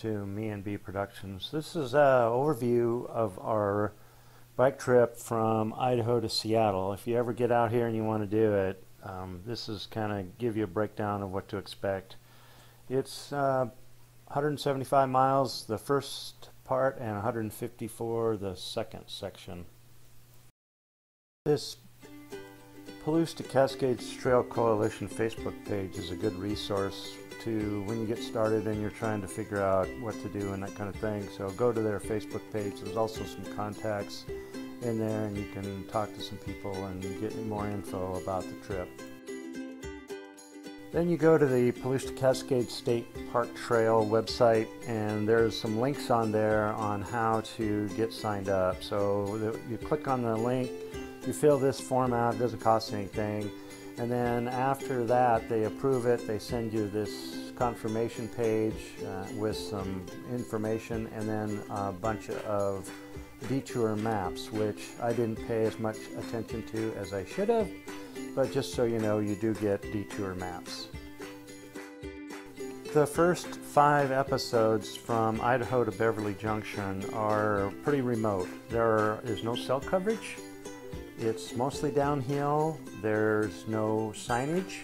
to Me and B Productions. This is an overview of our bike trip from Idaho to Seattle. If you ever get out here and you want to do it, um, this is kind of give you a breakdown of what to expect. It's uh, 175 miles the first part and 154 the second section. This Palouse to Cascades Trail Coalition Facebook page is a good resource to when you get started and you're trying to figure out what to do and that kind of thing. So go to their Facebook page. There's also some contacts in there and you can talk to some people and get more info about the trip. Then you go to the Palouse to Cascades State Park Trail website and there's some links on there on how to get signed up. So you click on the link you fill this form out, it doesn't cost anything. And then after that, they approve it, they send you this confirmation page uh, with some information and then a bunch of detour maps, which I didn't pay as much attention to as I should have, but just so you know, you do get detour maps. The first five episodes from Idaho to Beverly Junction are pretty remote. There is no cell coverage, it's mostly downhill. There's no signage.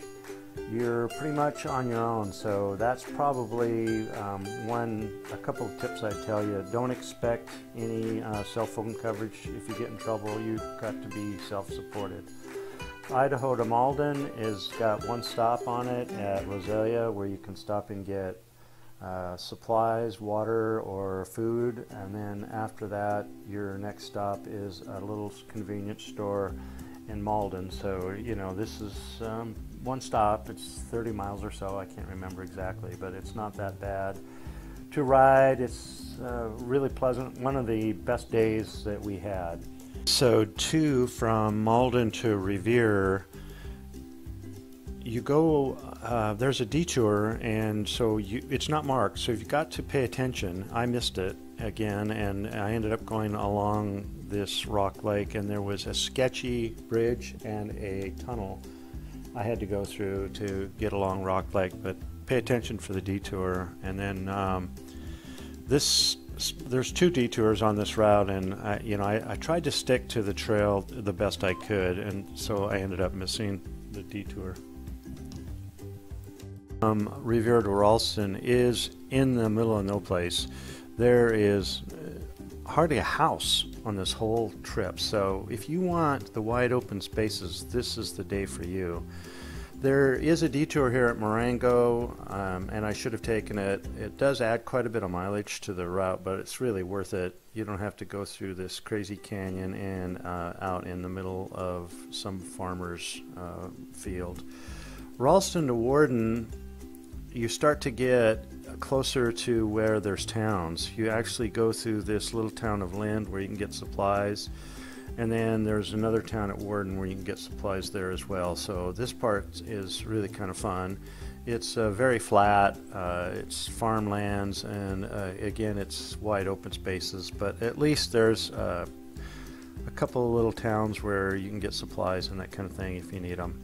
You're pretty much on your own. So that's probably um, one, a couple of tips I tell you. Don't expect any uh, cell phone coverage. If you get in trouble, you've got to be self-supported. Idaho to Malden is got one stop on it at Rosalia where you can stop and get uh, supplies, water, or food, and then after that, your next stop is a little convenience store in Malden. So, you know, this is um, one stop, it's 30 miles or so, I can't remember exactly, but it's not that bad. To ride, it's uh, really pleasant, one of the best days that we had. So, two from Malden to Revere you go, uh, there's a detour, and so you, it's not marked, so you've got to pay attention. I missed it again, and I ended up going along this rock lake, and there was a sketchy bridge and a tunnel I had to go through to get along Rock Lake, but pay attention for the detour. And then um, this, there's two detours on this route, and I, you know, I, I tried to stick to the trail the best I could, and so I ended up missing the detour. Um, Revere to Ralston is in the middle of no place. There is uh, hardly a house on this whole trip. So if you want the wide open spaces, this is the day for you. There is a detour here at Marengo, um, and I should have taken it. It does add quite a bit of mileage to the route, but it's really worth it. You don't have to go through this crazy canyon and uh, out in the middle of some farmer's uh, field. Ralston to Warden you start to get closer to where there's towns. You actually go through this little town of Lind where you can get supplies, and then there's another town at Warden where you can get supplies there as well. So this part is really kind of fun. It's uh, very flat, uh, it's farmlands, and uh, again, it's wide open spaces, but at least there's uh, a couple of little towns where you can get supplies and that kind of thing if you need them.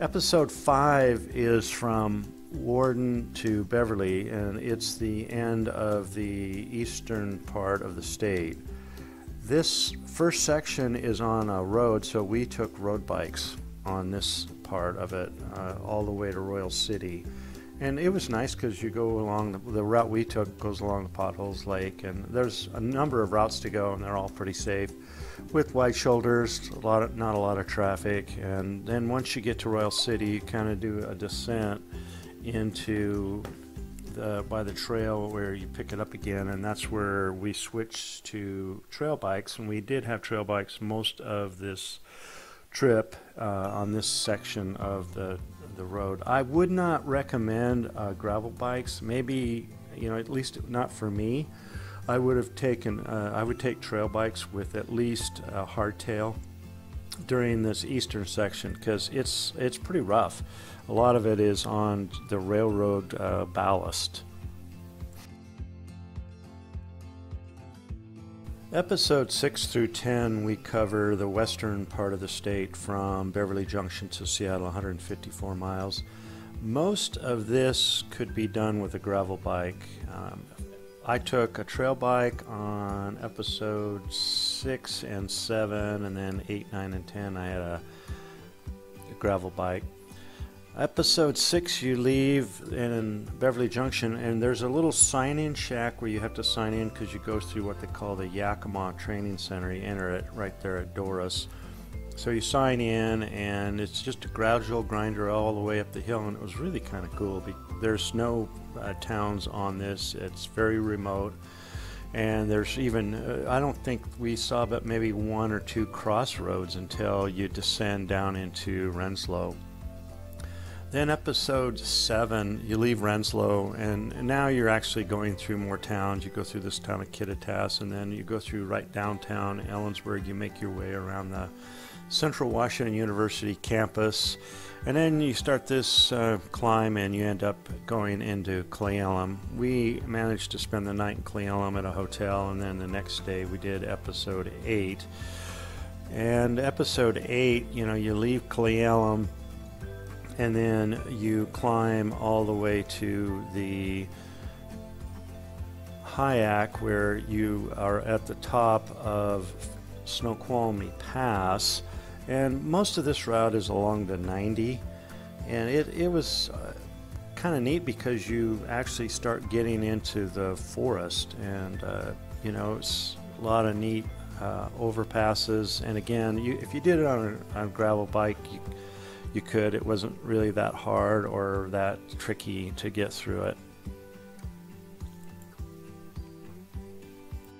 Episode 5 is from Warden to Beverly, and it's the end of the eastern part of the state. This first section is on a road, so we took road bikes on this part of it uh, all the way to Royal City. And it was nice because you go along the, the, route we took goes along the Potholes Lake, and there's a number of routes to go, and they're all pretty safe, with wide shoulders, a lot of, not a lot of traffic. And then once you get to Royal City, you kind of do a descent into the, by the trail where you pick it up again, and that's where we switched to trail bikes. And we did have trail bikes most of this trip uh, on this section of the the road. I would not recommend uh, gravel bikes. Maybe you know, at least not for me. I would have taken. Uh, I would take trail bikes with at least a hardtail during this eastern section because it's it's pretty rough. A lot of it is on the railroad uh, ballast. Episode 6 through 10, we cover the western part of the state from Beverly Junction to Seattle, 154 miles. Most of this could be done with a gravel bike. Um, I took a trail bike on episode 6 and 7, and then 8, 9, and 10 I had a, a gravel bike. Episode 6, you leave in Beverly Junction, and there's a little sign in shack where you have to sign in because you go through what they call the Yakima Training Center. You enter it right there at Doris. So you sign in, and it's just a gradual grinder all the way up the hill, and it was really kind of cool. There's no uh, towns on this, it's very remote. And there's even, uh, I don't think we saw but maybe one or two crossroads until you descend down into Renslow. Then episode seven, you leave Renslow, and now you're actually going through more towns. You go through this town of Kittitas, and then you go through right downtown Ellensburg. You make your way around the Central Washington University campus. And then you start this uh, climb and you end up going into Cle Elum. We managed to spend the night in Cle Elum at a hotel, and then the next day we did episode 8. And episode 8, you know, you leave Cle Elum and then you climb all the way to the Hyak where you are at the top of Snoqualmie Pass and most of this route is along the 90. And it, it was uh, kind of neat because you actually start getting into the forest. And, uh, you know, it's a lot of neat uh, overpasses. And again, you, if you did it on a, on a gravel bike, you, you could. It wasn't really that hard or that tricky to get through it.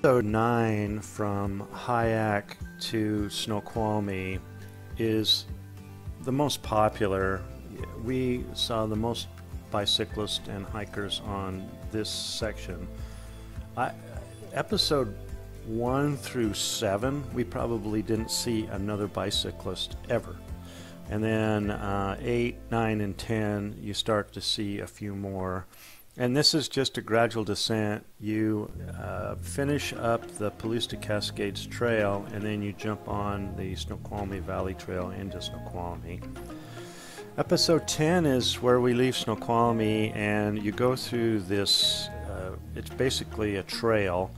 Episode 9 from Hyak to Snoqualmie is the most popular. We saw the most bicyclists and hikers on this section. I, episode one through seven, we probably didn't see another bicyclist ever. And then uh, eight, nine, and ten, you start to see a few more. And this is just a gradual descent. You uh, finish up the Palouse to Cascades Trail, and then you jump on the Snoqualmie Valley Trail into Snoqualmie. Episode 10 is where we leave Snoqualmie, and you go through this. Uh, it's basically a trail,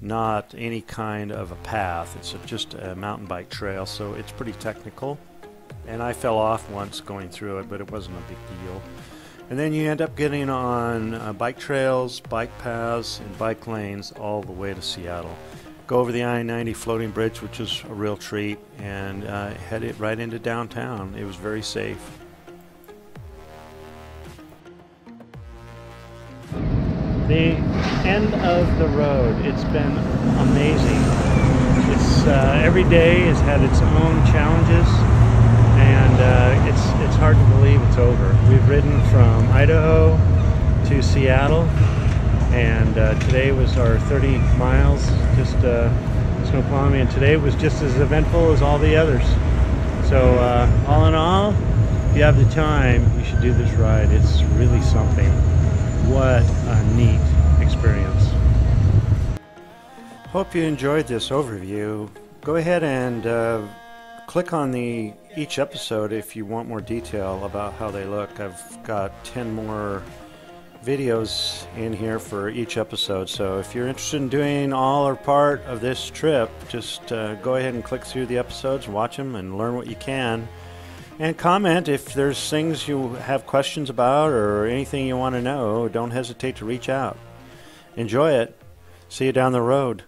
not any kind of a path. It's a, just a mountain bike trail, so it's pretty technical. And I fell off once going through it, but it wasn't a big deal. And then you end up getting on uh, bike trails, bike paths, and bike lanes all the way to Seattle. Go over the I 90 floating bridge, which is a real treat, and uh, head it right into downtown. It was very safe. The end of the road, it's been amazing. It's uh, every day has had its own challenges and uh, it's it's hard to believe it's over. We've ridden from Idaho to Seattle, and uh, today was our 30 miles, just uh, Snoqualmie, and today was just as eventful as all the others. So uh, all in all, if you have the time, you should do this ride. It's really something. What a neat experience. Hope you enjoyed this overview. Go ahead and uh, click on the each episode if you want more detail about how they look. I've got 10 more videos in here for each episode. So if you're interested in doing all or part of this trip, just uh, go ahead and click through the episodes, watch them, and learn what you can. And comment if there's things you have questions about or anything you want to know. Don't hesitate to reach out. Enjoy it. See you down the road.